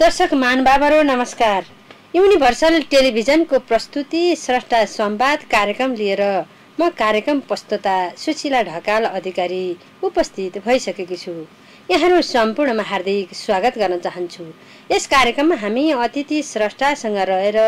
दर्शक महानुभावहरू नमस्कार। युनिभर्सल टेलिभिजनको प्रस्तुति स्रष्टा संवाद कार्यक्रम लिएर म कार्यक्रम प्रस्तुता सुशीला ढकाल अधिकारी उपस्थित भइसकेकी छु। यहाँहरू सम्पूर्णमा हार्दिक स्वागत गर्न चाहन्छु। यस कार्यक्रममा हामी अतिथि स्रष्टासँग रहेर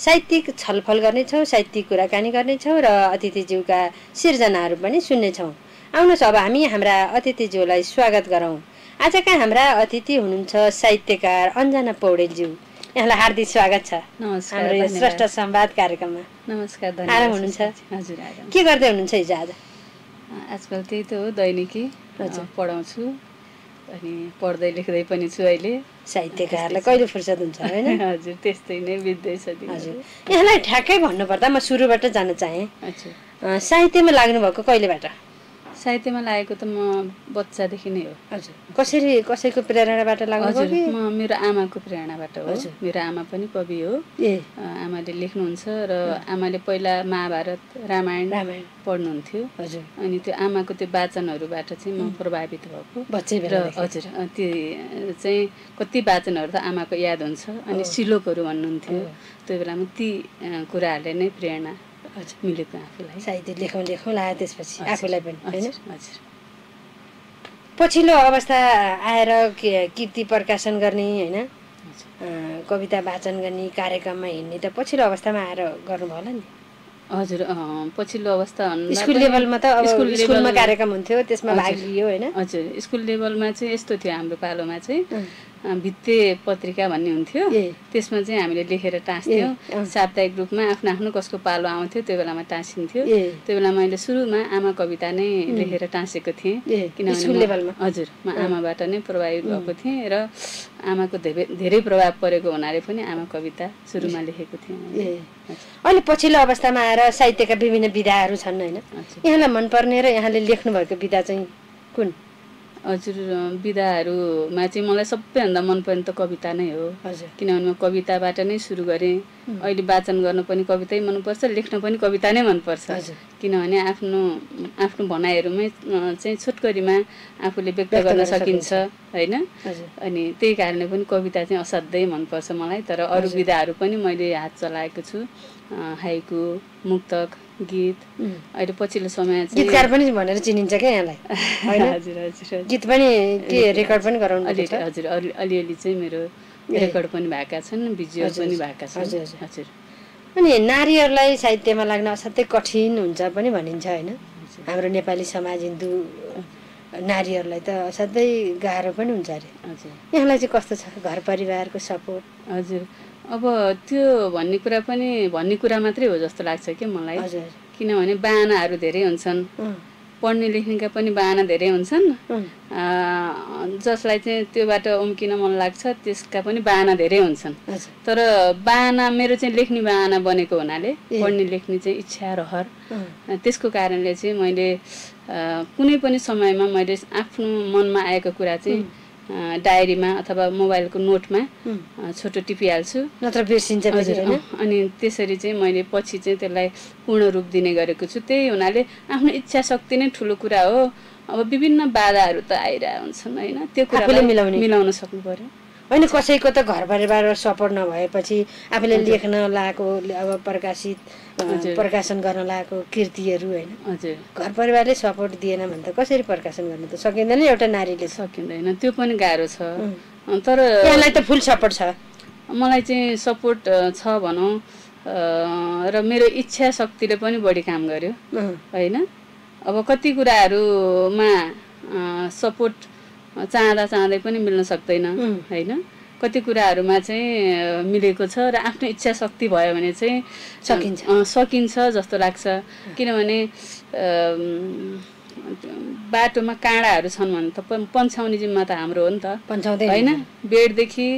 साहित्यिक छलफल गर्नेछौँ साहित्यिक कुराकानी गर्नेछौँ र अतिथिज्यूका सिर्जनाहरू पनि सुन्नेछौँ। आउनुहोस् अब हामी हाम्रा अतिथिज्यूलाई स्वागत गरौँ। आजका हाम्रा अतिथि हुनुहुन्छ साहित्यकार अञ्जना पौडेलज्यू। यहाँलाई हार्दिक स्वागत छ। नमस्कार हाम्रो। स्रष्टा संवाद कार्यक्रममा। नमस्कार आराम हुनुहुन्छ? हजुर के गर्दै हुनुहुन्छ हिजो आज? आजकल त्यही त हो दैनिकी पढाउँछु अनि पढ्दै लेख्दै पनि छु अहिले। साहित्यकारलाई कहिले फुर्सद हुन्छ होइन? हजुर त्यस्तै नै बित्दैछ हजुर। यहाँलाई ठ्याक्कै भन्नुपर्दा म सुरुबाट जान चाहेँ। साहित्यमा लाग्नुभएको कहिलेबाट? साहित्यमा लागेको त म बच्चादेखि नै हो। हजुर। कसरी कसैको प्रेरणाबाट कि? म मेरो आमाको प्रेरणाबाट हो। मेरो आमा पनि कवि हो। ए। आमाले लेख्नुहुन्छ र आमाले पहिला महाभारत रामायण रामायण। पढ्नुहुन्थ्यो। हजुर। अनि त्यो आमाको त्यो वाचनहरूबाट चाहिँ म प्रभावित भएको। बच्चै र हजुर त्यो चाहिँ कति वाचनहरू त आमाको याद हुन्छ। अनि सिलोकहरू भन्नुहुन्थ्यो। त्यो बेलामा ती कुराहरूले नै प्रेरणा मिलेको आफूलाई। साहित्य लेखौँ लेखौँ लाग्यो त्यसपछि आफूलाई पनि होइन? हजुर। पछिल्लो अवस्था आएर के- कृति प्रकाशन गर्ने होइन? कविता वाचन गर्ने कार्यक्रममा हिँड्ने त पछिल्लो अवस्थामा आएर गर्नुभयो होला नि। हजुर पछिल्लो अवस्था स्कुल लेभलमा त स्कुल स्कुलमा कार्यक्रम हुन्थ्यो त्यसमा भाग। लियो होइन? हजुर स्कुल लेभलमा चाहिँ यस्तो थियो हाम्रो पालोमा चाहिँ। भित्ते पत्रिका भन्ने हुन्थ्यो। त्यसमा चाहिँ हामीले लेखेर टाँस्थ्यौँ। साप्ताहिक रूपमा आफ्नो आफ्नो कसको पालो आउँथ्यो त्यो बेलामा टाँसिन्थ्यो। त्यो बेला मैले सुरुमा आमा कविता नै लेखेर टाँसेको थिएँ। किनभने हजुर म आमाबाट नै प्रभावित भएको थिएँ र आमाको धेरै धेरै प्रभाव परेको हुनाले पनि आमा कविता सुरुमा लेखेको थिएँ अहिले पछिल्लो अवस्थामा आएर साहित्यका विभिन्न विधाहरू छन् होइन? यहाँलाई मनपर्ने र यहाँले लेख्नुभएको विधा चाहिँ कुन? हजुर विधाहरूमा चाहिँ मलाई सबैभन्दा मनपर्ने त कविता नै हो। हजुर। किनभने म कविताबाट नै सुरु गरेँ। अहिले वाचन गर्न पनि कवितै मनपर्छ लेख्न पनि कविता नै मनपर्छ। किनभने आफ्नो आफ्नो भनाइहरूमै चाहिँ छोटकरीमा आफूले व्यक्त गर्न सकिन्छ होइन? अनि त्यही कारणले पनि कविता चाहिँ असाध्यै मनपर्छ मलाई। तर अरू विधाहरू पनि मैले हात चलाएको छु। हाइकु मुक्तक गीत. अहिले पछिल्लो समय गीतकार पनि भनेर चिनिन्छ क्या यहाँलाई। हजुर हजुर गीत पनि के रेकर्ड पनि गराउनु छ हजुर अलि अलिअलि चाहिँ मेरो रेकर्ड पनि भएका छन् भिजुअल पनि भएका छन्। हजुर अनि नारीहरूलाई साहित्यमा लाग्न असाध्यै कठिन हुन्छ पनि भनिन्छ होइन? हाम्रो नेपाली समाज हिन्दू नारीहरूलाई त असाध्यै गाह्रो पनि हुन्छ अरे। हजुर। यहाँलाई चाहिँ कस्तो छ? घर परिवारको सपोर्ट? हजुर। अब त्यो भन्ने कुरा पनि भन्ने कुरा मात्रै हो जस्तो लाग्छ कि मलाई? किनभने बाहनाहरू धेरै हुन्छन्। पढ्ने लेख्नेका पनि बाहना धेरै हुन्छन्। जसलाई चाहिँ त्योबाट उम्किन मन लाग्छ त्यसका पनि बाहना धेरै हुन्छन्। तर बाहना मेरो चाहिँ लेख्ने बाहना बनेको हुनाले। पढ्ने लेख्ने चाहिँ इच्छा रहर। त्यसको कारणले चाहिँ मैले कुनै पनि समयमा मैले आफ्नो मनमा आएको कुरा चाहिँ डायरीमा अथवा मोबाइलको नोटमा छोटो टिपिहाल्छु। नत्र बिर्सिन्छ अनि त्यसरी चाहिँ मैले पछि चाहिँ त्यसलाई पूर्ण रूप दिने गरेको छु। त्यही हुनाले आफ्नो इच्छा शक्ति नै ठुलो कुरा हो। अब विभिन्न बाधाहरू त आइरहेको हुन्छन् होइन? त्यो कुरा। मिलाउन सक्नु पर्यो। होइन कसैको त घर परिवार सपोर्ट नभएपछि आफूले लेख्न लागेको अब प्रकाशित। प्रकाशन गर्न लागेको कृतिहरू होइन। हजुर। घर परिवारले सपोर्ट दिएन भने त कसरी प्रकाशन गर्नु त सकिँदैन एउटा नारीले। सकिँदैन। त्यो पनि गाह्रो छ। तर यहाँलाई त फुल सपोर्ट छ। मलाई चाहिँ सपोर्ट छ भनौँ। र मेरो इच्छा शक्तिले पनि बढी काम गर्यो। होइन? अब कति कुराहरूमा सपोर्ट चाहँदा चाहँदै पनि मिल्न सक्दैन. होइन कति कुराहरूमा चाहिँ मिलेको छ र आफ्नो इच्छा शक्ति भयो भने चाहिँ सकिन्छ। सकिन्छ जस्तो लाग्छ किनभने बाटोमा काँडाहरू छन् भने त पन्छाउने जिम्मा त हाम्रो हो नि त पन्छाउँदै होइन बेडदेखि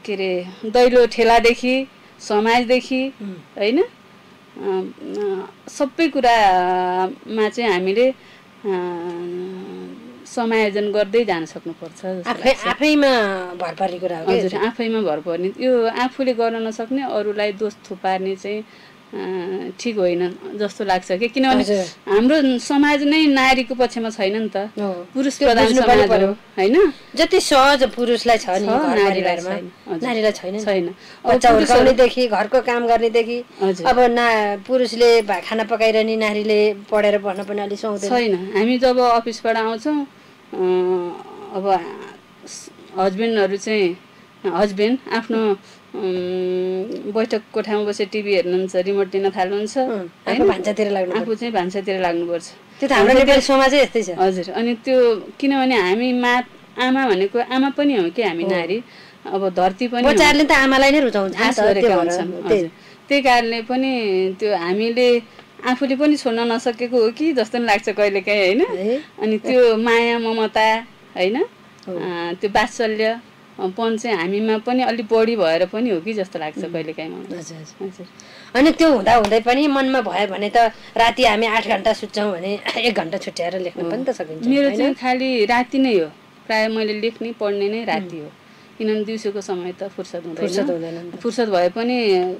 के अरे दैलो ठेलादेखि समाजदेखि. होइन सबै कुरामा चाहिँ हामीले समायोजन गर्दै जान सक्नुपर्छ। आफैमा भर पर्ने कुरा हजुर आफैमा भर पर्ने यो आफूले गर्न नसक्ने अरूलाई दोष थुपार्ने चाहिँ ठिक होइन जस्तो लाग्छ कि किनभने। हाम्रो समाज नै नारीको पक्षमा छैन नि त। पुरुष प्रधान समाज हो। होइन जति सहज पुरुषलाई छ नि नारीलाई छैन। छैन हुर्काउनेदेखि घरको काम गर्नेदेखि। अब ना पुरुषले खाना पकाइरहने नारीले पढेर बस्न पनि अलिक छैन हामी जब अफिसबाट आउँछौँ अब हस्बेन्डहरू चाहिँ हस्बेन्ड आफ्नो अम्, बैठक कोठामा बसेर टिभी हेर्नुहुन्छ रिमोट दिन थाल्नुहुन्छ आफू होइन? भान्सातिर लाग्नु आफू चाहिँ भान्सातिर लाग्नुपर्छ। त्यो त हाम्रो नेपाली समाजै यस्तै छ। हजुर अनि त्यो किनभने हामी मा आमा भनेको आमा पनि हो कि हामी नारी? अब धरती पनि आमालाई नै रुचाउँछ। गरेका हुन्छन् त्यही कारणले पनि त्यो हामीले आफूले पनि छोड्न नसकेको हो कि जस्तो नि लाग्छ कहिलेकाहीँ होइन? अनि त्यो माया ममता होइन? त्यो वात्सल्य अँ, पन चाहिँ हामीमा पनि अलिक बढी भएर पनि हो कि जस्तो लाग्छ कहिलेकाहीँ मलाई। हजुर अनि त्यो हुँदा हुँदै पनि मनमा भयो भने त राति हामी आठ घन्टा सुत्छौँ भने एक घन्टा छुट्याएर लेख्न पनि त सकिन्छ मेरो? चाहिँ खालि राति नै हो। प्राय मैले लेख्ने पढ्ने नै राति हो। किनभने दिउँसोको समय त फुर्सद हुँदैन। फुर्सद भए पनि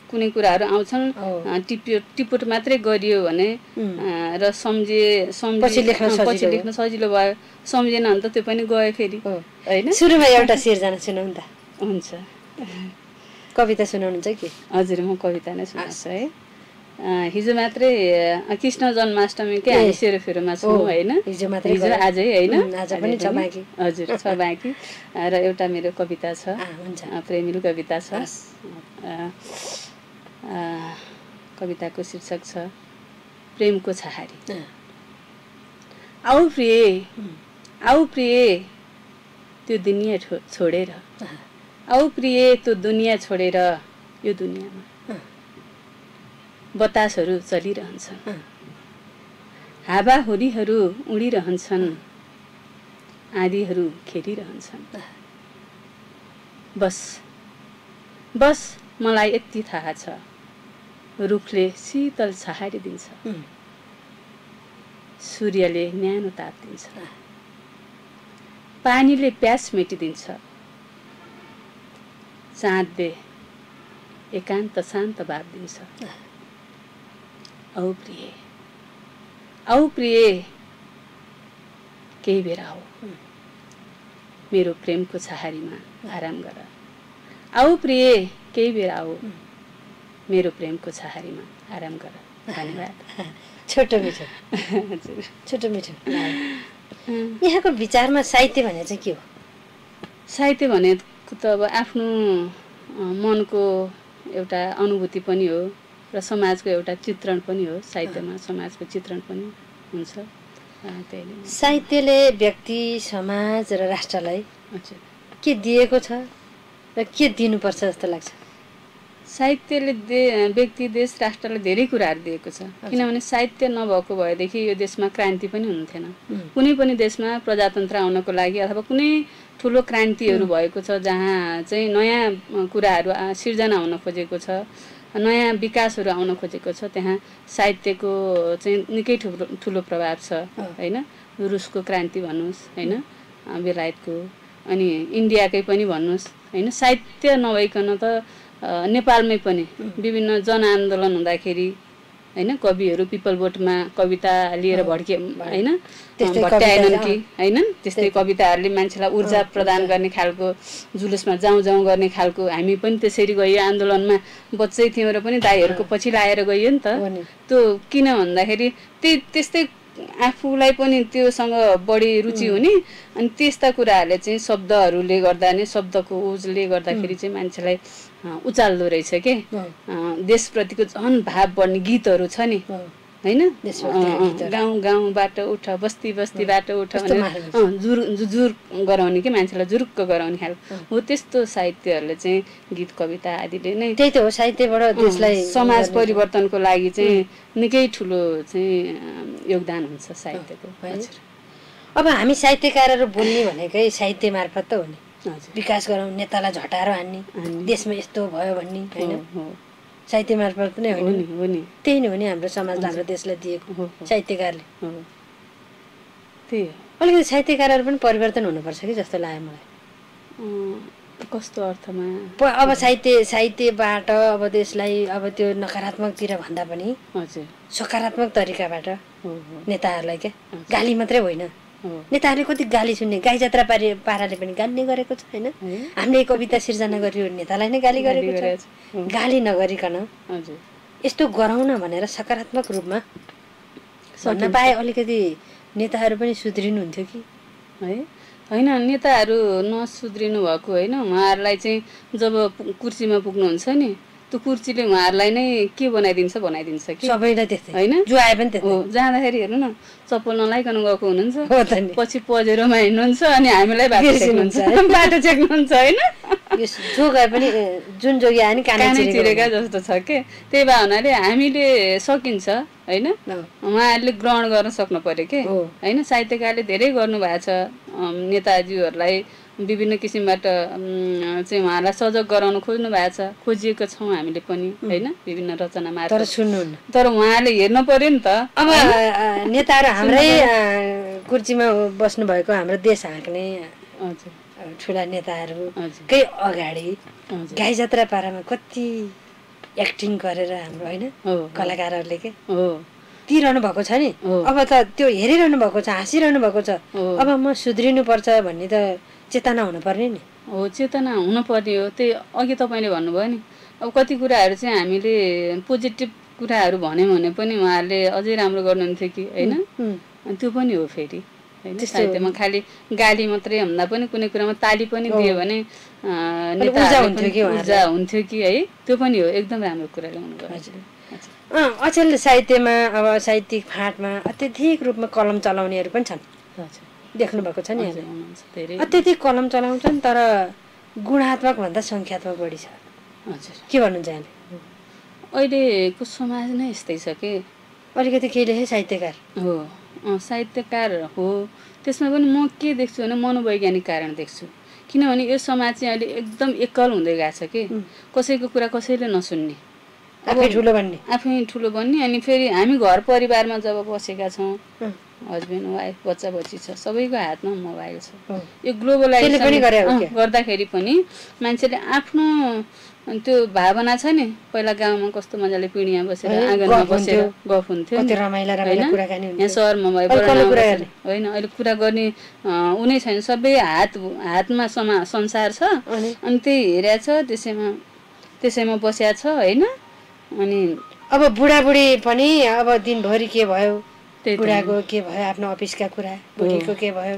कुनै कुराहरू आउँछन् टिप्यो टिपुट मात्रै गरियो भने र सम्झिए सम्झि पछि लेख्न सजिलो। भयो। सम्झेन भने त त्यो पनि गयो फेरि। होइन? सुरुमा एउटा सिर्जना त। हुन्छ। कविता सुनाउनुहुन्छ कि? हजुर म कविता नै सुनाउँछु है। हिजो मात्रै कृष्ण जन्माष्टमीकै हामी सेरोफेरोमा छौँ होइन? हिजो मात्रै हिजो गयो। आजै होइन। हजुर छ बाँकी र एउटा मेरो कविता छ। प्रेमिलो कविता छ। कविताको शीर्षक छ प्रेमको छहारी। आऊ प्रिय आऊ प्रिय त्यो दुनियाँ छोडेर। आऊ प्रिय त्यो दुनियाँ छोडेर यो दुनियाँमा। बतासहरू चलिरहन्छन् हावाहुरीहरू उडिरहन्छन्। आँधीहरू खेलिरहन्छन् बस। बस मलाई यति थाहा छ। रुखले शीतल छहारी दिन्छ सूर्यले न्यानो ताप दिन्छ पानीले प्यास मेटिदिन्छ। चाँदले एकान्त शान्त भाव दिन्छ औ प्रिय औ प्रिय केही बेर आऊ। मेरो प्रेमको छहारीमा आराम गर। आऊ प्रिय केही बेर आऊ। मेरो प्रेमको छहारीमा आराम गर। धन्यवाद। छोटो मिठो। हजुर। छोटो मिठो। यहाँको विचारमा साहित्य भने चाहिँ के हो? साहित्य भनेको त अब आफ्नो मनको एउटा अनुभूति पनि हो। र समाजको एउटा चित्रण पनि हो साहित्यमा समाजको चित्रण पनि हुन्छ। साहित्यले व्यक्ति समाज र राष्ट्रलाई के दिएको छ र के दिनुपर्छ जस्तो लाग्छ? साहित्यले दे व्यक्ति देश राष्ट्रलाई धेरै कुराहरू दिएको छ। किनभने साहित्य नभएको भएदेखि यो देशमा क्रान्ति पनि हुन्थेन। कुनै पनि देशमा प्रजातन्त्र आउनको लागि अथवा कुनै ठुलो क्रान्तिहरू भएको छ जहाँ चाहिँ नयाँ कुराहरू सिर्जना हुन खोजेको छ नयाँ विकासहरू आउन खोजेको छ त्यहाँ साहित्यको चाहिँ निकै ठुलो ठुलो प्रभाव छ होइन? रुसको क्रान्ति भन्नुहोस् होइन? बेलायतको अनि इन्डियाकै पनि भन्नुहोस् होइन? साहित्य नभइकन त नेपालमै पनि विभिन्न जनआन्दोलन हुँदाखेरि होइन कविहरू पिपल बोटमा कविता लिएर भड्के होइन कविता, कि होइन त्यस्तै कविताहरूले मान्छेलाई ऊर्जा प्रदान गर्ने खालको जुलुसमा जाउँ जाउँ गर्ने खालको हामी पनि त्यसरी गयो आन्दोलनमा बच्चै थियौँ र पनि दाईहरूको पछि लाएर गयो नि त। त्यो किन भन्दाखेरि त्यही त्यस्तै आफूलाई पनि त्योसँग बढी रुचि हुने अनि त्यस्ता कुराहरूले चाहिँ शब्दहरूले गर्दा नै शब्दको ओजले गर्दाखेरि चाहिँ मान्छेलाई उचाल्दो रहेछ के? देशप्रतिको झन् भाव बढ्ने गीतहरू छ नि। होइन। गाउँ गाउँबाट उठ बस्ती बस्तीबाट उठ जुर जुर गराउने कि मान्छेलाई जुरुक्क गराउने खालको। हो त्यस्तो साहित्यहरूले चाहिँ गीत कविता आदिले नै त्यही त हो साहित्यबाट देशलाई समाज परिवर्तनको लागि चाहिँ निकै ठुलो चाहिँ योगदान हुन्छ साहित्यको। अब हामी साहित्यकारहरू बोल्ने भनेकै साहित्य मार्फत त हो नि। विकास गराउँ नेतालाई झटाएर हान्ने। देशमा यस्तो भयो भन्ने होइन? साहित्य मार्फत नै हो नि हो नि। त्यही नै हो नि हाम्रो समाजलाई हाम्रो देशलाई दिएको। साहित्यकारले। त्यही हो। अलिकति साहित्यकारहरू पनि परिवर्तन हुनुपर्छ कि जस्तो लाग्यो मलाई। कस्तो अर्थमा? अब साहित्य साहित्यबाट अब देशलाई अब त्यो नकारात्मकतिर भन्दा पनि हजुर। सकारात्मक तरिकाबाट नेताहरूलाई क्या। गाली मात्रै होइन। नेताहरूले कति गाली सुन्ने गाई जात्रा पारि पाराले पनि गाल्ने गरेको छ होइन? हामीले कविता सिर्जना गरियो नेतालाई नै गाली गरेको छ। गाली नगरिकन हजुर। यस्तो गराउन भनेर सकारात्मक रूपमा भन्न पाए अलिकति नेताहरू पनि सुध्रिनुहुन्थ्यो कि? है? होइन नेताहरू नसुध्रिनु भएको होइन। उहाँहरूलाई चाहिँ जब कुर्सीमा पुग्नुहुन्छ नि त्यो कुर्सीले उहाँहरूलाई नै के बनाइदिन्छ बनाइदिन्छ कि? सबैलाई त्यस्तै। होइन? जो आए पनि हो त्यस्तै जाँदाखेरि हेर्नु न चप्पल नलाइकन गएको हुनुहुन्छ। पछि पजेरोमा हिँड्नुहुन्छ अनि हामीलाई बाटो चेक्नुहुन्छ। बाटो चेक्नुहुन्छ होइन? जो गए पनि जुन जोगी आए नि कानै चिरेको जस्तो छ के? त्यही भए हुनाले हामीले सकिन्छ होइन। उहाँहरूले ग्रहण गर्न सक्नु पर्यो के। होइन? साहित्यकारले धेरै गर्नुभएको छ नेताजीहरूलाई विभिन्न किसिमबाट चाहिँ उहाँलाई सजग गराउन खोज्नु भएको छ। खोजिएको छौँ हामीले पनि होइन? विभिन्न रचना तर मार्फत सुन्नुहुन्न। तर उहाँले हेर्नु पर्यो नि त। अब नेताहरू हाम्रै अ, कुर्सीमा बस्नु भएको हाम्रो देश हाँक्ने हजुर। ठुला नेताहरू। हजुर। कै अगाडि गाई जात्रा पारामा कति एक्टिङ गरेर हाम्रो होइन? कलाकारहरूले के? हो। दिइरहनु भएको छ नि। अब त त्यो हेरिरहनु भएको छ हाँसिरहनु भएको छ। अब म सुध्रिनु पर्छ भन्ने त चेतना हुनु पर्ने नि। हो चेतना हुनु पर्ने हो त्यही अघि तपाईँले भन्नुभयो नि। अब कति कुराहरू चाहिँ हामीले पोजिटिभ कुराहरू भन्यौँ भने पनि उहाँहरूले अझै राम्रो गर्नुहुन्थ्यो कि होइन? त्यो पनि हो फेरि होइन? साहित्यमा खालि गाली मात्रै भन्दा पनि कुनै कुरामा ताली पनि दियो भने ऊर्जा हुन्थ्यो कि है? त्यो पनि हो एकदम राम्रो कुरा ल्याउनु भयो अचेल साहित्यमा अब साहित्यिक फाँटमा अत्यधिक रूपमा कलम चलाउनेहरू पनि छन्। हजुर। देख्नु भएको छ नि अत्यधिक कलम चलाउँछन् तर गुणात्मक भन्दा सङ्ख्यात्मक बढी छ। हजुर। के भन्नुहुन्छ यहाँले अहिलेको समाज नै यस्तै छ कि? अलिकति केही लेखे साहित्यकार। हो साहित्यकार हो। त्यसमा पनि म के देख्छु भने मनोवैज्ञानिक कारण देख्छु। किनभने यो समाज चाहिँ अहिले एकदम एकल हुँदै गएको छ कि? कसैको कुरा कसैले नसुन्ने। आफै ठुलो भन्ने। आफै ठुलो बन्ने अनि फेरि हामी घर परिवारमा जब बसेका छौँ हस्बेन्ड वाइफ बच्चा बच्ची छ सबैको हातमा मोबाइल छ। यो ग्लोबलाइजेसन? गर्दाखेरि पनि मान्छेले आफ्नो त्यो भावना छ नि पहिला गाउँमा कस्तो मजाले पिँढीमा बसेर आँगनमा बसेर। गफ हुन्थ्यो यहाँ सहरमा बसेर। होइन अहिले कुरा गर्ने उनै छैन। सबै हात हातमा समा संसार छ। अनि? अनि त्यही हेरेको छ त्यसैमा त्यसैमा बसिया छ होइन? अनि अब बुढाबुढी पनि अब दिनभरि के भयो? बुढाको के भयो? आफ्नो अफिसका कुरा बुढीको के भयो?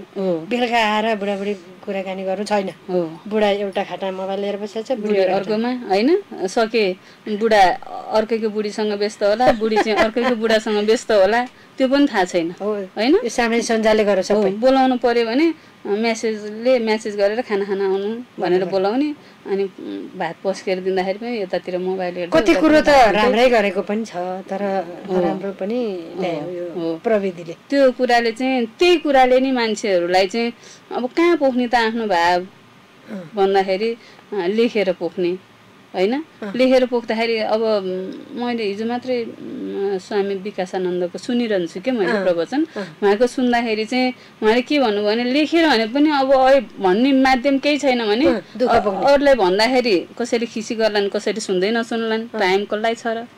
बेलुका आएर बुढाबुढी कुराकानी गर्नु छैन। बुढा एउटा खाटामा मोबाइल लिएर बसेको छ बुढी अर्कोमा होइन? सके। बुढा अर्कैको बुढीसँग व्यस्त होला बुढी चाहिँ अर्कैको बुढासँग व्यस्त होला। त्यो पनि थाहा छैन। होइन? सामाजिक सञ्जालले गरेर सबै। बोलाउनु पर्यो भने म्यासेजले म्यासेज गरेर खाना खाना आउनु भनेर बोलाउने अनि भात पस्केर दिँदाखेरि पनि यतातिर मोबाइल कति कुरो त। राम्रै गरेको पनि छ तर नराम्रो पनि। प्रविधिले। त्यो कुराले चाहिँ त्यही कुराले नि मान्छेहरूलाई चाहिँ अब कहाँ पोख्ने त आफ्नो भाव। भन्दाखेरि लेखेर पोख्ने होइन? लेखेर पोख्दाखेरि अब मैले हिजो मात्रै स्वामी विकासानन्दको सुनिरहन्छु क्या मैले प्रवचन। उहाँको सुन्दाखेरि चाहिँ उहाँले के भन्नुभयो भने लेखेर भने पनि अब अहिले भन्ने माध्यम केही छैन भने। अरूलाई भन्दाखेरि कसैले खिसी गर्लान् कसैले सुन्दै नसुन्लान् टाइम कसलाई छ र।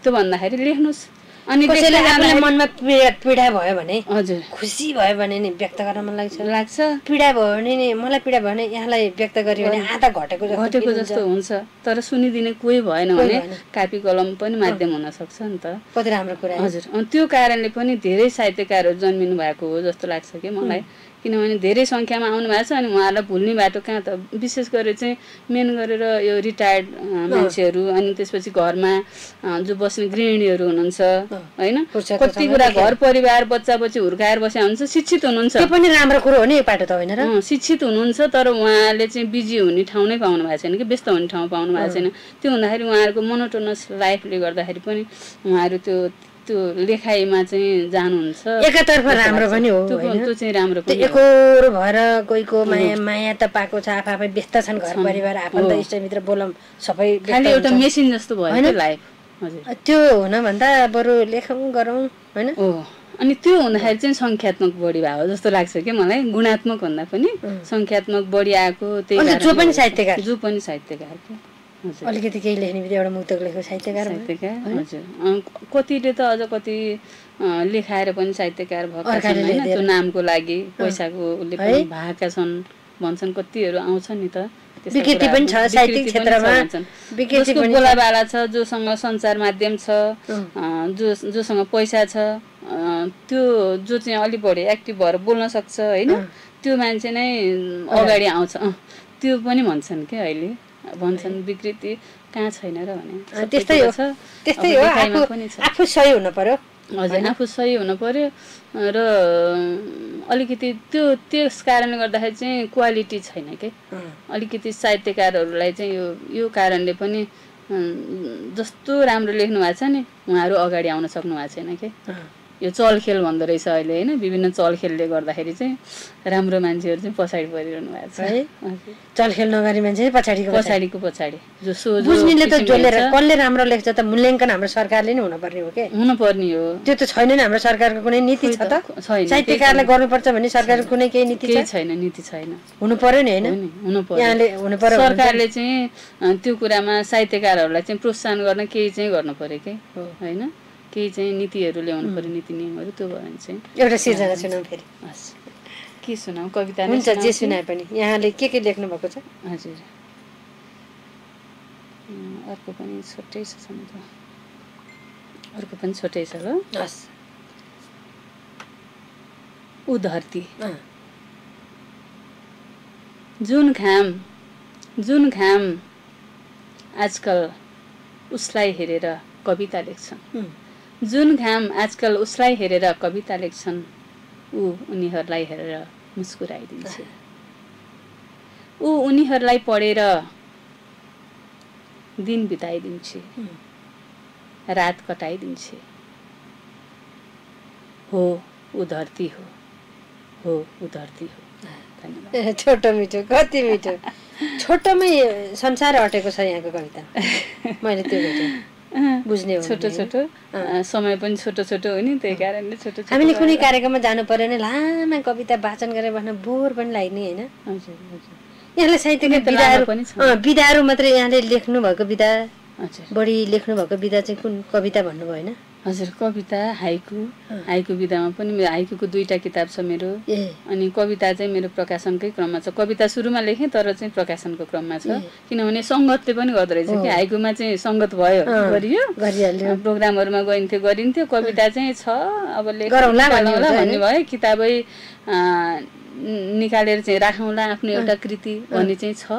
त्यो भन्दाखेरि लेख्नुहोस्। अनि कसैले आफूलाई मनमा पीडा पीडा भयो भने हजुर। खुसी भयो भने नि व्यक्त गर्न मन लाग्छ। लाग्छ। पीडा भयो भने नि मलाई पीडा भयो भने यहाँलाई व्यक्त गर्यो भने आधा घटेको जस्तो घटेको जस्तो हुन्छ। तर सुनिदिने कोही भएन भने। कापी कलम पनि माध्यम हुन सक्छ नि त। कति राम्रो कुरा। हजुर। अनि त्यो कारणले पनि धेरै साहित्यकारहरू जन्मिनु भएको हो जस्तो लाग्छ कि मलाई। किनभने धेरै सङ्ख्यामा आउनु भएको छ अनि उहाँहरूलाई भुल्ने बाटो कहाँ त? विशेष गरेर चाहिँ मेन गरेर यो रिटायर्ड मान्छेहरू अनि त्यसपछि घरमा जो बस्ने गृहिणीहरू हुनुहुन्छ होइन? कति कुरा घर परिवार बच्चा बच्ची हुर्काएर बसेका हुन्छ शिक्षित हुनुहुन्छ। त्यो पनि राम्रो कुरो हो नि यो पाटो त होइन र? शिक्षित हुनुहुन्छ तर उहाँले चाहिँ बिजी हुने ठाउँ नै पाउनु भएको छैन कि? व्यस्त हुने ठाउँ पाउनु भएको छैन। त्यो हुँदाखेरि उहाँहरूको मोनोटोनस लाइफले गर्दाखेरि पनि उहाँहरू त्यो त्यो लेखाइमा चाहिँ जानुहुन्छ। एकातर्फ राम्रो पनि हो त्यो चाहिँ राम्रो। एकोहोरो भएर कोहीको माया माया त पाएको छ आफै आफै व्यस्त छन् घर परिवार आफन्त इष्टमित्र बोलम सबै खालि एउटा। मेसिन जस्तो भयो लाइफ हजुर। त्यो हुन भन्दा बरु लेखौँ गरौँ होइन? अनि त्यो हुँदाखेरि चाहिँ सङ्ख्यात्मक बढी भयो जस्तो लाग्छ कि मलाई। गुणात्मक भन्दा पनि। सङ्ख्यात्मक बढी आएको त्यही जो पनि। साहित्यकार। जो पनि साहित्यकार। अलिकति केही लेख्ने बित्तिकै एउटा मुक्तक लेखेको साहित्यकार हजुर। कतिले त अझ कति लेखाएर पनि साहित्यकार भएका छन्। त्यो नामको लागि पैसाको उसले? पनि भएका छन् भन्छन् कतिहरू आउँछ नि त। विकृति पनि छ। साहित्यिक क्षेत्रमा। जसको। बोलाबाला छ। जोसँग सञ्चार माध्यम छ जो जोसँग पैसा छ त्यो जो चाहिँ अलिक बढी एक्टिभ भएर बोल्न सक्छ होइन। त्यो मान्छे नै अगाडि आउँछ। त्यो पनि भन्छन् क्या अहिले? भन्छन् विकृति कहाँ छैन र भने। त्यस्तै हो। त्यस्तै हो। आफू सही हुनु पर्यो। हजुर आफू सही हुनु पर्यो। र अलिकति त्यो त्यस कारणले गर्दाखेरि चाहिँ क्वालिटी छैन के। अलिकति साहित्यकारहरूलाई चाहिँ यो यो कारणले पनि जस्तो राम्रो लेख्नु भएको छ नि उहाँहरू अगाडि आउन सक्नु भएको छैन के। यो चलखेल भन्दो रहेछ अहिले होइन? विभिन्न चलखेलले गर्दाखेरि चाहिँ राम्रो मान्छेहरू चाहिँ पछाडि परिरहनु भएको छ। है? चलखेल नगरी मान्छे पछाडिको पछाडि। पछाडिको पछाडि। जो बुझ्नेले त कसले राम्रो लेख्छ त मूल्याङ्कन हाम्रो सरकारले नै हुनुपर्ने हो के? हुनुपर्ने हो। त्यो त छैन नि हाम्रो सरकारको कुनै नीति छ त छैन। साहित्यकारलाई गर्नुपर्छ भने सरकारको कुनै केही नीति केही छैन नीति छैन। हुनु पर्यो नि होइन सरकारले चाहिँ त्यो कुरामा साहित्यकारहरूलाई चाहिँ प्रोत्साहन गर्न केही चाहिँ गर्नु पर्यो कि। होइन? केही चाहिँ नीतिहरू ल्याउनु पर्यो नीति नियमहरू त्यो भयो भने चाहिँ एउटा सिर्जना सुनाउँ फेरि। हस्। के सुनाऊ? कविता हुन्छ जे? सुनाए पनि। यहाँले के के लेख्नु भएको छ? हजुर। अर्को पनि छोटै छ अर्को पनि छोटै छ ल। हस्। ऊ धरती जुन घाम जुन घाम आजकल उसलाई हेरेर कविता लेख्छन्। जुन घाम आजकल उसलाई हेरेर कविता लेख्छन् ऊ उनीहरूलाई हेरेर मुस्कुराइदिन्छे। ऊ उनीहरूलाई पढेर दिन बिताइदिन्छे रात कटाइदिन्छे। हो ऊ धरती हो हो ऊ धरती हो। छोटो मिठो कति मिठो। छोटोमै संसार अटेको छ यहाँको कविता। मैले त्यो बुझ्ने हो छोटो छोटो। समय पनि छोटो छोटो हो नि त्यही कारणले छोटो छोटो हामीले कुनै कार्यक्रममा जानु पर्यो भने लामा कविता वाचन गरेर बस्न बोर पनि लाग्ने होइन। यहाँले साहित्यका विधाहरू पनि छ। अँ, विधाहरू मात्रै यहाँले लेख्नु भएको विधा बढी लेख्नु भएको विधा चाहिँ कुन कविता भन्नुभयो होइन? हजुर कविता हाइकु। हाइकु विधामा पनि मेरो हाइकुको दुईटा किताब छ मेरो। अनि कविता चाहिँ मेरो प्रकाशनकै क्रममा छ। कविता सुरुमा लेखेँ तर चाहिँ प्रकाशनको क्रममा छ। किनभने सङ्गतले पनि गर्दो रहेछ कि हाइकुमा चाहिँ सङ्गत भयो। गरियो। प्रोग्रामहरूमा गइन्थ्यो गरिन्थ्यो। कविता चाहिँ छ। अब लेख भन्ने भयो। किताबै निकालेर चाहिँ राखौँला आफ्नो एउटा कृति भन्ने चाहिँ छ।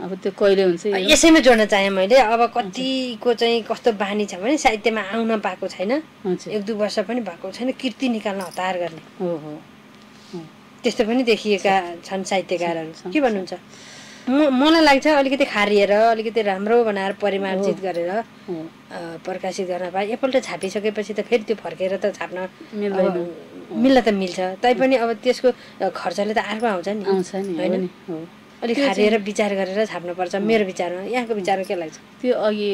अब त्यो कहिले हुन्छ? यसैमा जोड्न चाहेँ मैले। अब कतिको चाहिँ कस्तो बानी छ भने साहित्यमा आउन पाएको छैन। एक दुई वर्ष पनि भएको छैन। कृति निकाल्न हतार गर्ने। हो हो। त्यस्तो पनि देखिएका छन् साहित्यकारहरू। के भन्नुहुन्छ? म मलाई लाग्छ अलिकति खारिएर अलिकति राम्रो बनाएर परिमार्जित गरेर प्रकाशित गर्न पाए। एकपल्ट छापिसकेपछि त फेरि त्यो फर्केर त छाप्न मिल्न त मिल्छ। तैपनि अब त्यसको खर्चले त अर्को आउँछ नि। आउँछ नि होइन? नि हो। अलिक खारिएर विचार गरेर छाप्नुपर्छ मेरो विचारमा। यहाँको विचारमा के लाग्छ? त्यो अघि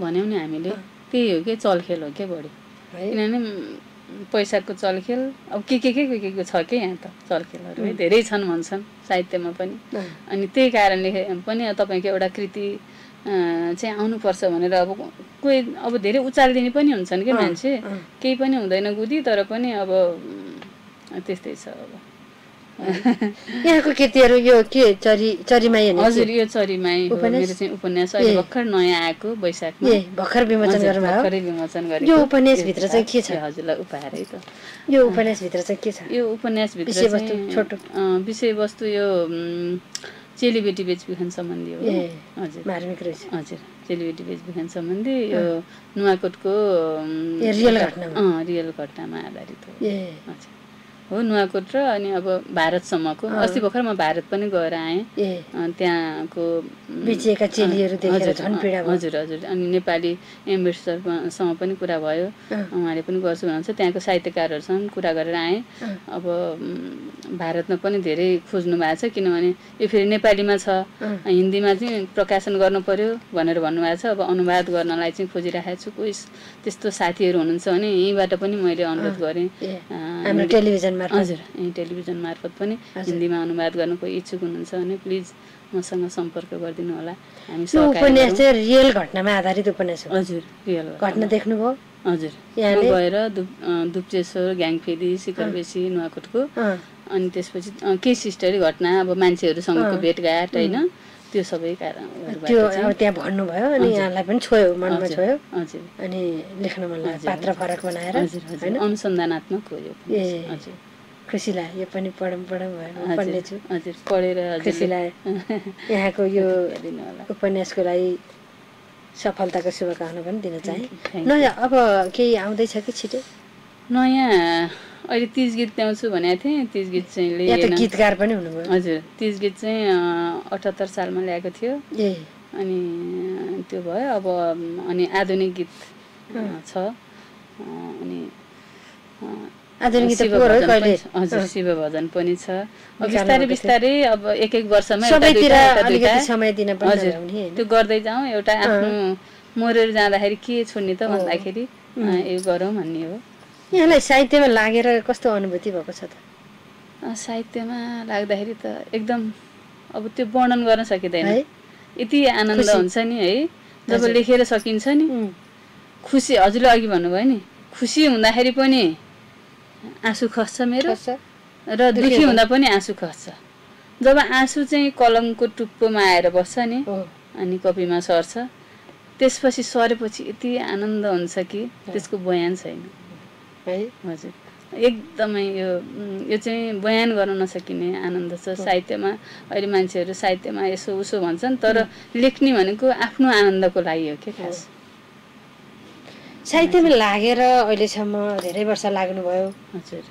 भन्यौँ नि हामीले त्यही हो कि? चलखेल हो क्या बढी? है? किनभने पैसाको चलखेल अब के के के के के छ कि यहाँ त? चलखेलहरू है धेरै छन् भन्छन् साहित्यमा पनि। अनि त्यही कारणले पनि तपाईँको एउटा कृति चाहिँ आउनुपर्छ भनेर अब कोही अब धेरै उचालिदिने पनि हुन्छन् कि मान्छे। केही पनि हुँदैन गुदी तर पनि अब त्यस्तै छ अब। यहाँको कृतिहरू यो के चरी चरीमाई हजुर यो चरीमाई? मेरो चाहिँ उपन्यास। अहिले भर्खर नयाँ आएको वैशाखमा। भर्खर विमोचन भर्खरै विमोचन यो गरेको उपन्यासभित्र चाहिँ के छ? हजुरलाई उपहार त। यो उपन्यासभित्र चाहिँ के छ? यो उपन्यासभित्र विषयवस्तु छोटो। विषयवस्तु यो चेलीबेटी बेचबिखन सम्बन्धी हो हजुर। मार्मिक रहेछ। हजुर। चेलीबेटी बेचबिखन सम्बन्धी यो नुवाकोटको रियल घटनामा। अँ रियल घटनामा आधारित हो। हजुर। हो नुवाकोट र अनि अब भारतसम्मको। अस्ति भर्खर म भारत पनि गएर आएँ। त्यहाँको हजुर, हजुर अनि नेपाली एम्बेसडरसँग पनि कुरा भयो। उहाँले पनि गर्छु भन्नुहुन्छ। त्यहाँको साहित्यकारहरूसँग कुरा गरेर आएँ। अब भारतमा पनि धेरै खोज्नु भएको छ किनभने यो फेरि नेपालीमा छ। हिन्दीमा चाहिँ प्रकाशन गर्नु पर्यो भनेर भन्नुभएको छ। अब अनुवाद गर्नलाई चाहिँ खोजिरहेको छु कोही त्यस्तो साथीहरू हुनुहुन्छ भने यहीँबाट पनि मैले अनुरोध गरेँ। मार्फत हजुर यहीँ टेलिभिजन मार्फत पनि हिन्दीमा अनुवाद गर्न कोही इच्छुक हुनुहुन्छ भने प्लिज मसँग सम्पर्क गरिदिनु होला। हामी उपन्यास। चाहिँ रियल घटनामा आधारित उपन्यास हो। हजुर रियल। घटना। देख्नुभयो? हजुर। म यहाँले? गएर दुप दुप्चेश्वर ग्याङफेदी सिकरबेसी नुवाकोटको। अनि त्यसपछि अँ, केही हिस्टरी घटना अब मान्छेहरूसँगको। भेटघाट होइन? त्यो सबै कारणहरूबाट त्यो अब त्यहाँ भन्नुभयो अनि। यहाँलाई पनि छोयो मनमा छोयो। हजुर। अनि लेख्न मन लाग्यो पात्र फरक बनाएर होइन? अनुसन्धानात्मक हो यो। ए। हजुर। खुसी लाग्यो यो पनि पढौँ पढौँ पढ्ने छु हजुर पढेर खुसी लाग्यो यहाँको यो उपन्यासको लागि सफलताको शुभकामना पनि दिन चाहे। Thank न अब केही आउँदैछ कि छिटै? नयाँ अहिले तिज गीत ल्याउँछु भनेको थिएँ। तिज गीत चाहिँ गीतकार पनि हुनुभयो। हजुर तिज गीत चाहिँ अठहत्तर सालमा ल्याएको थियो। ए। अनि त्यो भयो अब अनि आधुनिक गीत छ। अनि हजुर शिव भजन पनि छ। बिस्तारै। बिस्तारै अब एक एक वर्षमा त्यो गर्दै जाउँ एउटा आफ्नो मरेर जाँदाखेरि के छोड्ने त भन्दाखेरि यो गरौँ भन्ने हो। यहाँलाई साहित्यमा लागेर कस्तो अनुभूति भएको छ त? साहित्यमा लाग्दाखेरि त एकदम अब त्यो वर्णन गर्न सकिँदैन। है? यति आनन्द। हुन्छ नि है जब। लेखेर सकिन्छ नि। खुसी हजुरले अघि भन्नुभयो नि खुसी हुँदाखेरि पनि आँसु खस्छ मेरो? र दुखी हुँदा पनि आँसु खस्छ। जब आँसु चाहिँ कलमको टुप्पोमा आएर बस्छ नि अनि कपीमा सर्छ त्यसपछि सरेपछि यति आनन्द हुन्छ कि त्यसको बयान छैन। है? हजुर। एकदमै यो यो चाहिँ बयान गर्न नसकिने आनन्द छ साहित्यमा। अहिले मान्छेहरू साहित्यमा यसो उसो भन्छन् तर लेख्ने भनेको आफ्नो आनन्दको लागि हो के खास। साहित्यमा लागेर अहिलेसम्म धेरै वर्ष लाग्नुभयो। हजुर।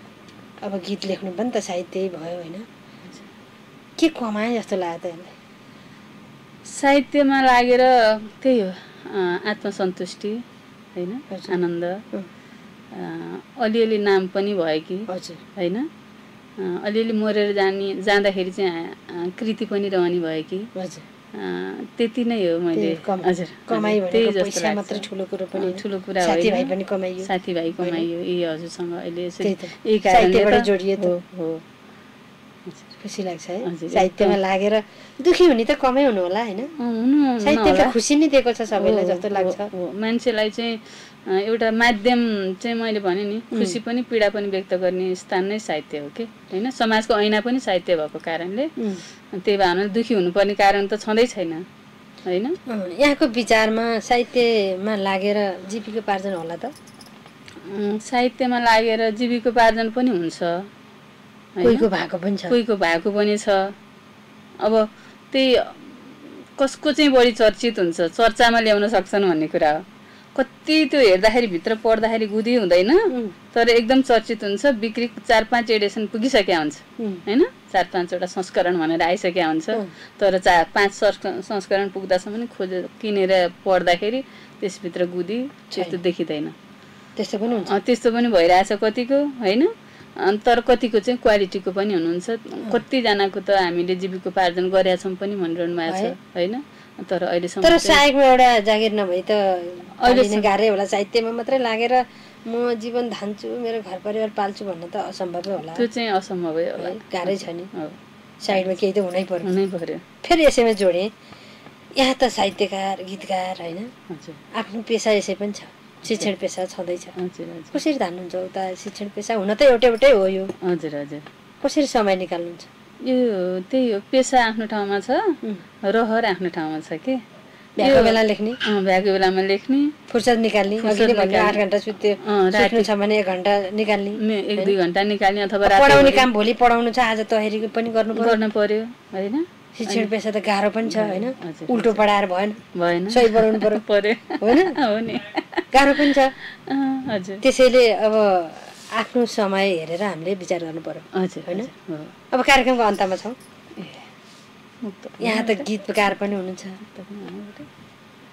अब गीत लेख्नु पनि त साहित्यै भयो होइन। के कमाए जस्तो लाग्यो त साहित्यमा लागेर त्यही हो आत्मसन्तुष्टि होइन। आनन्द। अलिअलि नाम पनि भयो कि हजुर। होइन? अलिअलि मरेर जाने जाँदाखेरि चाहिँ कृति पनि रहने भयो कि। हजुर। त्यति नै हो मैले हजुर पैसा। मात्रै ठुलो कुरो पनि। ठुलो कुरा साथीभाइ होइन। पनि कमाइयो साथीभाइ कमाइयो यी हजुरसँग अहिले यसरी। यही कारणले। हो हो खुसी लाग्छ है। साहित्यमा लागेर दुखी हुने त कमै हुनु होला होइन? साहित्यले खुसी नै दिएको छ सबैलाई जस्तो लाग्छ। मान्छेलाई चाहिँ एउटा माध्यम चाहिँ मैले भने नि खुसी पनि पीडा पनि व्यक्त गर्ने स्थान नै साहित्य हो कि? होइन? समाजको ऐना पनि साहित्य भएको कारणले त्यही भएर दुखी हुनुपर्ने कारण त छँदै छैन होइन? यहाँको विचारमा साहित्यमा लागेर जीविकोपार्जन होला त? साहित्यमा लागेर जीविकोपार्जन पनि हुन्छ? कोहीको भएको पनि छ। कोहीको भएको पनि छ। अब त्यही कसको चाहिँ बढी चर्चित हुन्छ? चर्चामा ल्याउन सक्छन् भन्ने कुरा हो। कति त्यो हेर्दाखेरि भित्र पढ्दाखेरि गुदी हुँदैन। तर एकदम चर्चित हुन्छ। बिक्री चार पाँच एडिसन पुगिसकेका हुन्छ। होइन? चार पाँचवटा संस्करण भनेर आइसकेका हुन्छ। तर चार पाँच संस्क- संस्करण पुग्दासम्म नि खोज किनेर पढ्दाखेरि त्यसभित्र गुदी त्यस्तो देखिँदैन। त्यस्तो पनि त्यस्तो पनि भइरहेछ कतिको। होइन? तर कतिको चाहिँ क्वालिटीको पनि हुनुहुन्छ। कतिजनाको त हामीले जीविकोपार्जन गरेका छौँ पनि भनिरहनु भएको छ होइन? तर अहिलेसम्म तर सायकमा एउटा जागिर नभई त अहिले गाह्रै होला साहित्यमा मात्रै लागेर म जीवन धान्छु मेरो घर परिवार पाल्छु भन्न त असम्भवै होला। त्यो चाहिँ असम्भवै होला। गाह्रै छ नि। साइडमा केही त हुनै पर्यो। हुनै पर्यो। फेरि यसैमा जोडेँ। यहाँ त साहित्यकार गीतकार होइन? आफ्नो पेसा यसै पनि छ। शिक्षण पेसा छँदैछ। हजुर हजुर। कसरी धान्नुहुन्छ उता शिक्षण पेसा? हुन त एउटै एउटै हो यो। हजुर हजुर। कसरी समय निकाल्नुहुन्छ? यो त्यही हो पेसा आफ्नो ठाउँमा छ रहर आफ्नो ठाउँमा छ कि। भ्याएको बेला लेख्ने? भ्याएको बेलामा लेख्ने। फुर्सद निकाल्ने। आठ घन्टा सुत्यो सुत्नु छ भने एक घन्टा निकाल्ने एक दुई घन्टा निकाल्ने अथवा पढाउने काम भोलि पढाउनु छ आज तयारी पनि गर्नु गर्न पर्यो होइन? शिक्षण पेसा त गाह्रो पनि छ होइन। उल्टो पढाएर भएन। भएन। सही पढाउनु पर्यो। पर्यो। होइन? हो नि। गाह्रो पनि छ। हजुर। त्यसैले अब आफ्नो समय हेरेर हामीले विचार गर्नु पर्यो। हजुर होइन? अब कार्यक्रमको अन्तमा छौँ। यहाँ त गीतकार पनि हुनुहुन्छ।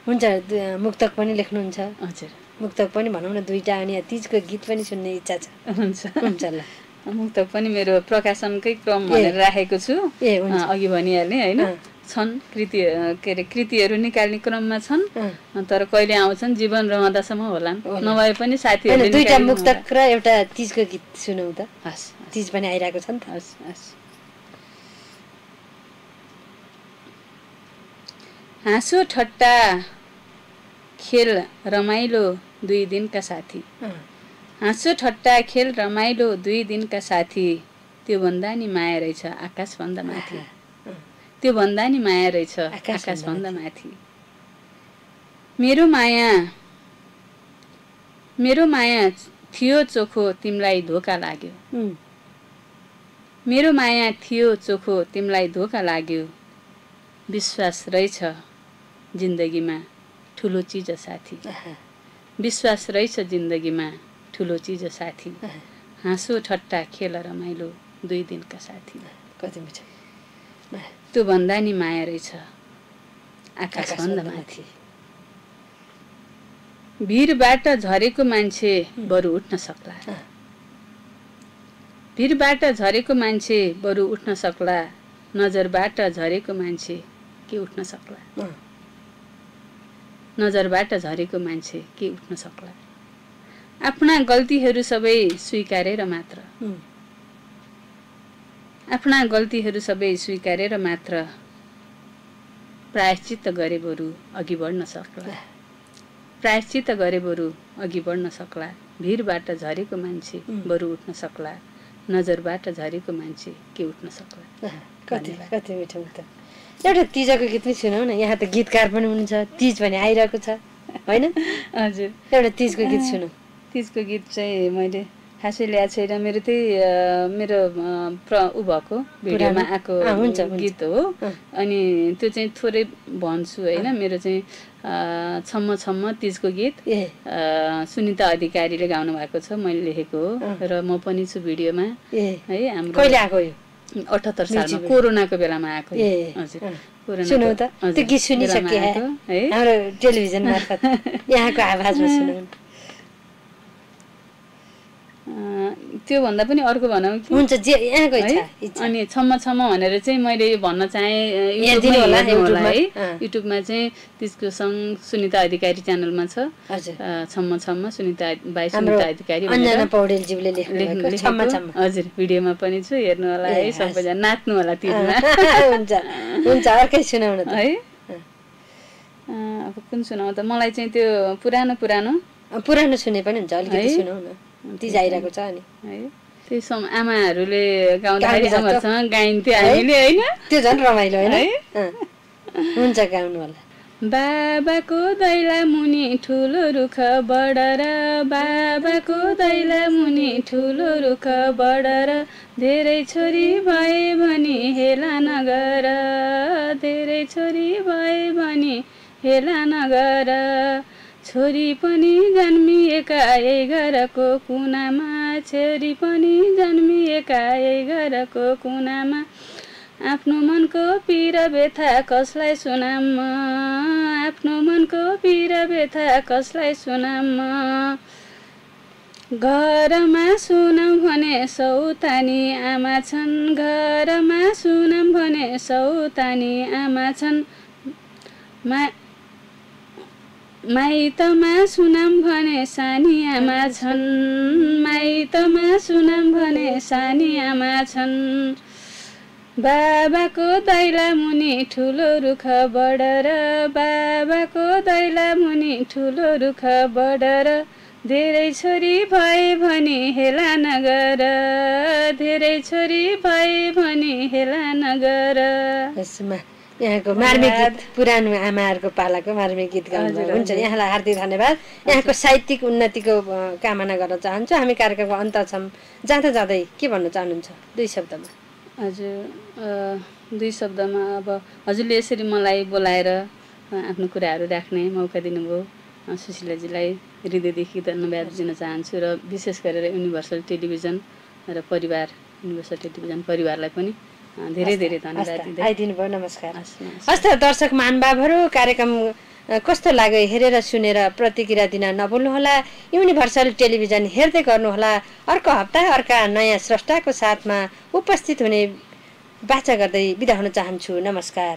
हुन्छ मुक्तक पनि लेख्नुहुन्छ। हजुर। मुक्तक पनि भनौँ न दुईवटा अनि तिजको गीत पनि सुन्ने इच्छा छ। हुन्छ। हुन्छ ल। मुक्त पनि मेरो प्रकाशनकै क्रम भनेर राखेको छु। अघि भनिहालेँ होइन। छन् कृति के अरे कृतिहरू निकाल्ने क्रममा छन्। तर कहिले आउँछन् जीवन रहँदासम्म होला। नभए पनि दुईवटा निकालिदिनु मुक्तक र एउटा तिजको गीत सुनौ त। हस् तिज पनि आइरहेको छ नि त। हस् हस्। हाँसो ठट्टा खेल रमाइलो दुई दिनका साथी। हाँसो ठट्टा खेल रमाइलो दुई दिनका साथी। त्योभन्दा नि माया रहेछ आकाशभन्दा माथि। अँ, त्योभन्दा नि माया रहेछ आकाशभन्दा माथि। मेरो माया मेरो माया थियो चोखो तिमीलाई धोका लाग्यो। मेरो माया थियो चोखो तिमीलाई धोका लाग्यो। विश्वास रहेछ जिन्दगीमा ठुलो चिज साथी। विश्वास रहेछ जिन्दगीमा ठुलो चिज साथी। हाँसो ठट्टा खेल रमाइलो दुई दिनका साथी। कति मिठो। त्योभन्दा नि माया रहेछ। आकाशभन्दा माथि। भिरबाट झरेको मान्छे बरु उठ्न सक्ला। भिरबाट झरेको मान्छे बरु उठ्न सक्ला। नजरबाट झरेको मान्छे के उठ्न सक्ला? नजरबाट झरेको मान्छे के उठ्न सक्ला? आफ्ना गल्तीहरू सबै स्वीकारेर मात्र। आफ्ना गल्तीहरू सबै स्वीकारेर मात्र। प्रायश्चित्त गरे बरु अघि बढ्न सक्ला। प्रायश्चित्त गरे बरु अघि बढ्न सक्ला। भिरबाट झरेको मान्छे. बरु उठ्न सक्ला। नजरबाट झरेको मान्छे के उठ्न सक्ला? कति कति मिठो एउटा तिजको गीत पनि सुनौ न। यहाँ त गीतकार पनि हुनुहुन्छ। तिज भने आइरहेको छ। होइन? हजुर। एउटा तिजको गीत सुनौ। तिजको गीत चाहिँ मैले खासै ल्याएको छैन। मेरो त्यही मेरो प्र ऊ भएको भिडियोमा? आएको। गीत हो। अनि त्यो चाहिँ थोरै भन्छु होइन। मेरो चाहिँ छम्म छम्म तिजको गीत सुनिता अधिकारीले गाउनु भएको छ मैले लेखेको हो। र म पनि छु भिडियोमा। है हाम्रो अठहत्तर सालमा। कोरोनाको बेलामा आएको हजुर। सुनौ त। हजुर, त्यो गीत सुनिसके है। हाम्रो टेलिभिजन मार्फत। यहाँको आवाजमा सुनौ त्योभन्दा पनि अर्को भनौँ कि। हुन्छ जे यहाँको अनि छम्म छम्म भनेर चाहिँ मैले यो भन्न चाहेँ युट्युबमै है। युट्युबमा। चाहिँ त्यसको सङ्ग सुनिता अधिकारी च्यानलमा छ। छम्म छम्म सुनिता बाई हाम्रो सुनिता अधिकारी हजुर भिडियोमा पनि छु हेर्नु होला है। सबैजना नाच्नु होला तिजमा हुन्छ। हुन्छ अर्कै सुनाउन है? अब कुन सुनाउ त? मलाई चाहिँ त्यो पुरानो पुरानो। पुरानो सुने पनि हुन्छ अलिकति है? सुनाउ न तिज आइरहेको छ अनि। है त्यही सम आमाहरूले गाउँदाखेरि गाइन्थ्यो हामीले होइन? त्यो झन् रमाइलो होइन। हुन्छ गाउनु होला बाबाको दैला मुनि ठुलो रुख बढर बाबाको दैला मुनि ठुलो रुख बढर धेरै छोरी भए भनी हेला नगर धेरै छोरी भए भनी हेला नगर। छोरी पनि जन्मिएका घरको कुनामा छोरी पनि जन्मिएका घरको कुनामा आफ्नो मनको पीर व्यथा कसलाई सुनाम? आफ्नो मनको पीर व्यथा कसलाई सुनाम? घरमा सुनौँ भने सौतानी आमा छन् घरमा सुनौँ भने सौतानी आमा छन् मा माइतमा सुनाम भने सानी आमा छन्। माइतमा सुनाम भने सानी आमा छन्। बाबाको दैला मुनि ठुलो रुख बढर बाबाको दैला मुनि ठुलो रुख बढर धेरै छोरी भए भनी हेला नगर धेरै छोरी भए भनी हेला नगर। यसमा यहाँको मार्मिक गीत पुरानो आमाहरूको पालाको मार्मिक गीत गाउनु हुन्छ यहाँलाई हार्दिक धन्यवाद। यहाँको साहित्यिक उन्नतिको कामना गर्न चाहन्छु। हामी कार्यक्रमको अन्त छौँ। जाँदा जाँदै के भन्न चाहनुहुन्छ? दुई शब्दमा। हजुर दुई शब्दमा अब हजुरले यसरी मलाई बोलाएर आफ्नो कुराहरू राख्ने मौका दिनुभयो। सुशीलाजीलाई हृदयदेखि धन्यवाद दिन चाहन्छु र विशेष गरेर युनिभर्सल टेलिभिजन र परिवार युनिभर्सल टेलिभिजन परिवारलाई पनि। धेरै धेरै धन्यवाद आइदिनु भयो नमस्कार। हस्, त दर्शक महानुभावहरू कार्यक्रम कस्तो लाग्यो हेरेर सुनेर प्रतिक्रिया दिन नभुल्नुहोला। युनिभर्सल टेलिभिजन हेर्दै गर्नुहोला। अर्को हप्ता अर्का नयाँ स्रष्टाको साथमा उपस्थित हुने बाचा गर्दै बिदा हुन चाहन्छु। नमस्कार।